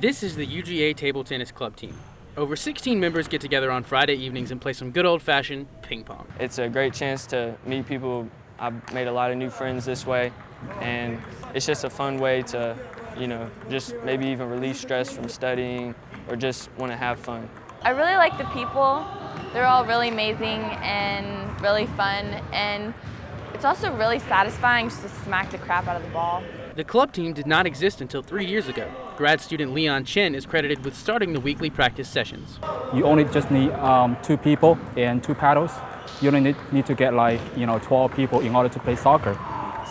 This is the UGA Table Tennis Club team. Over 16 members get together on Friday evenings and play some good old fashioned ping pong. It's a great chance to meet people. I've made a lot of new friends this way, and it's just a fun way to, you know, just maybe even release stress from studying or just want to have fun. I really like the people. They're all really amazing and really fun, and it's also really satisfying just to smack the crap out of the ball. The club team did not exist until three years ago. Grad student Leon Chen is credited with starting the weekly practice sessions. You only just need um, two people and two paddles. You only need, need to get like, you know, 12 people in order to play soccer.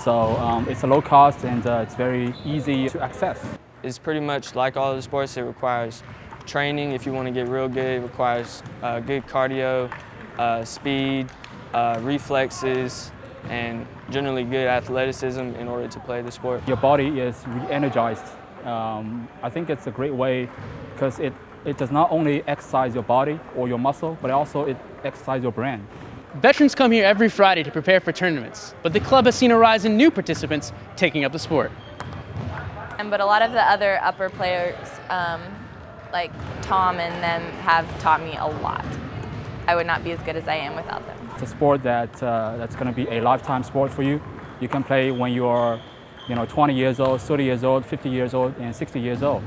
So um, it's a low cost and uh, it's very easy to access. It's pretty much like all the sports, it requires training if you want to get real good. It requires uh, good cardio, uh, speed, uh, reflexes, and generally good athleticism in order to play the sport. Your body is re-energized. Um, I think it's a great way because it, it does not only exercise your body or your muscle, but also it exercises your brain. Veterans come here every Friday to prepare for tournaments, but the club has seen a rise in new participants taking up the sport. And, but a lot of the other upper players, um, like Tom and them, have taught me a lot. I would not be as good as I am without them. It's a sport that, uh, that's going to be a lifetime sport for you. You can play when you are you know, 20 years old, 30 years old, 50 years old, and 60 years old.